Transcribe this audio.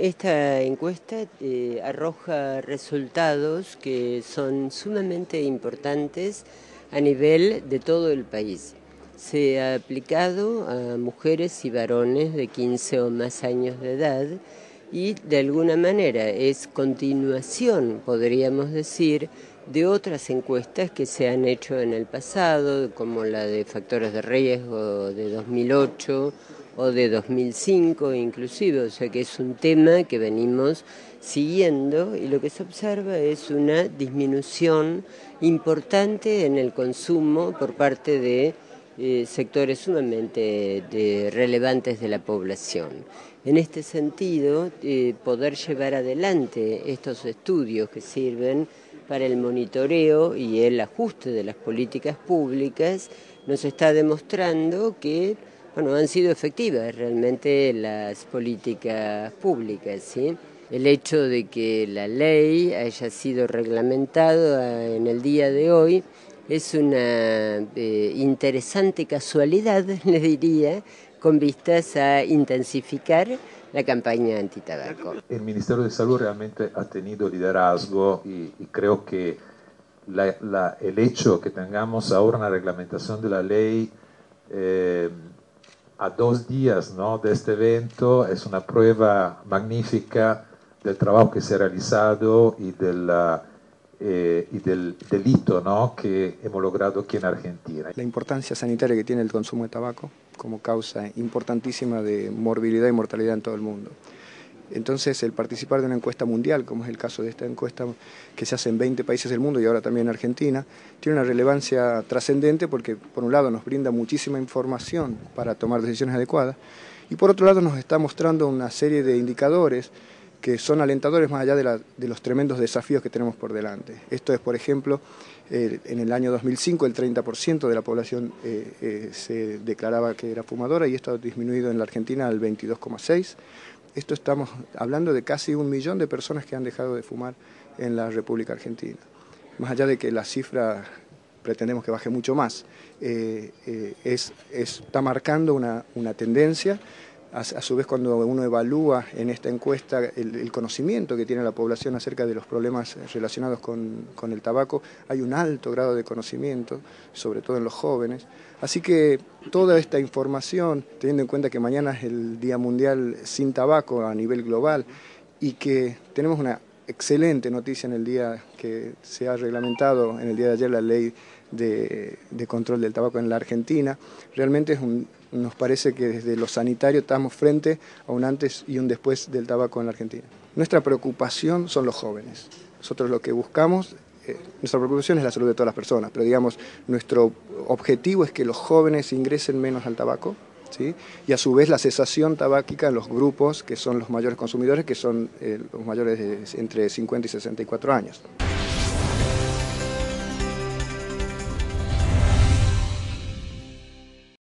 Esta encuesta eh, arroja resultados que son sumamente importantes a nivel de todo el país. Se ha aplicado a mujeres y varones de 15 o más años de edad y de alguna manera es continuación, podríamos decir, de otras encuestas que se han hecho en el pasado, como la de factores de riesgo de 2008 o de 2005 inclusive, o sea que es un tema que venimos siguiendo y lo que se observa es una disminución importante en el consumo por parte de eh, sectores sumamente relevantes de la población. En este sentido, eh, poder llevar adelante estos estudios que sirven para el monitoreo y el ajuste de las políticas públicas nos está demostrando que bueno, han sido efectivas realmente las políticas públicas. ¿sí? El hecho de que la ley haya sido reglamentada en el día de hoy es una eh, interesante casualidad, le diría, con vistas a intensificar la campaña antitabaco. El Ministerio de Salud realmente ha tenido liderazgo y, creo que el hecho que tengamos ahora una reglamentación de la ley eh, a dos días ¿no? de este evento es una prueba magnífica del trabajo que se ha realizado y, eh, y del delito ¿no? que hemos logrado aquí en Argentina. La importancia sanitaria que tiene el consumo de tabaco como causa importantísima de morbilidad y mortalidad en todo el mundo. Entonces, el participar de una encuesta mundial, como es el caso de esta encuesta que se hace en 20 países del mundo y ahora también en Argentina, tiene una relevancia trascendente porque, por un lado, nos brinda muchísima información para tomar decisiones adecuadas y, por otro lado, nos está mostrando una serie de indicadores que son alentadores más allá de, los tremendos desafíos que tenemos por delante. Esto es, por ejemplo, en el año 2005 el 30% de la población eh, eh, se declaraba que era fumadora y esto ha disminuido en la Argentina al 22,6%. Esto estamos hablando de casi un millón de personas que han dejado de fumar en la República Argentina. Más allá de que la cifra pretendemos que baje mucho más, eh, está marcando una, una tendencia a, su vez, cuando uno evalúa en esta encuesta el, conocimiento que tiene la población acerca de los problemas relacionados con, el tabaco, hay un alto grado de conocimiento, sobre todo en los jóvenes. Así que toda esta información, teniendo en cuenta que mañana es el Día Mundial sin Tabaco a nivel global y que tenemos una excelente noticia en el día que se ha reglamentado, en el día de ayer, la ley de, control del tabaco en la Argentina. Realmente nos parece que desde lo sanitario estamos frente a un antes y un después del tabaco en la Argentina. Nuestra preocupación son los jóvenes. Nosotros lo que buscamos, eh, nuestra preocupación es la salud de todas las personas, pero digamos, nuestro objetivo es que los jóvenes ingresen menos al tabaco, Y a su vez la cesación tabáquica en los grupos que son los mayores consumidores, que son eh, los mayores de entre 50 y 64 años.